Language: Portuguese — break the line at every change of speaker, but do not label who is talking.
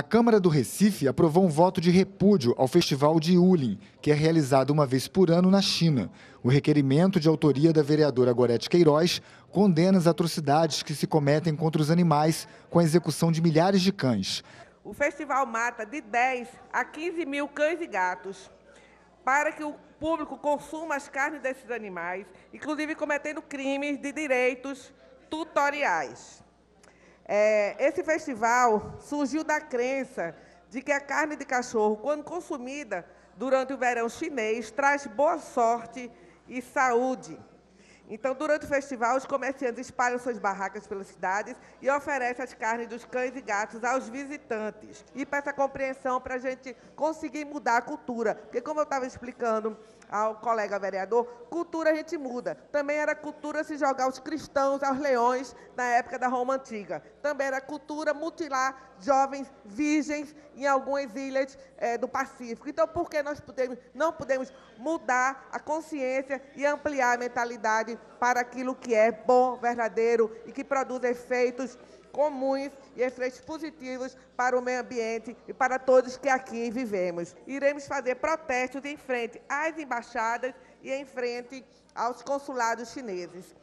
A Câmara do Recife aprovou um voto de repúdio ao Festival de Yulin, que é realizado uma vez por ano na China. O requerimento de autoria da vereadora Gorete Queiroz condena as atrocidades que se cometem contra os animais com a execução de milhares de cães.
O festival mata de 10 a 15 mil cães e gatos para que o público consuma as carnes desses animais, inclusive cometendo crimes de direitos tutoriais. É, esse festival surgiu da crença de que a carne de cachorro, quando consumida durante o verão chinês, traz boa sorte e saúde. Então, durante o festival, os comerciantes espalham suas barracas pelas cidades e oferecem as carnes dos cães e gatos aos visitantes. E peça compreensão para a gente conseguir mudar a cultura. Porque, como eu estava explicando ao colega vereador, cultura a gente muda. Também era cultura se jogar os cristãos aos leões na época da Roma Antiga. Também era cultura mutilar jovens virgens em algumas ilhas é, do Pacífico. Então, por que nós podemos, não podemos mudar a consciência e ampliar a mentalidade para aquilo que é bom, verdadeiro e que produz efeitos comuns e efeitos positivos para o meio ambiente e para todos que aqui vivemos. Iremos fazer protestos em frente às embaixadas e em frente aos consulados chineses.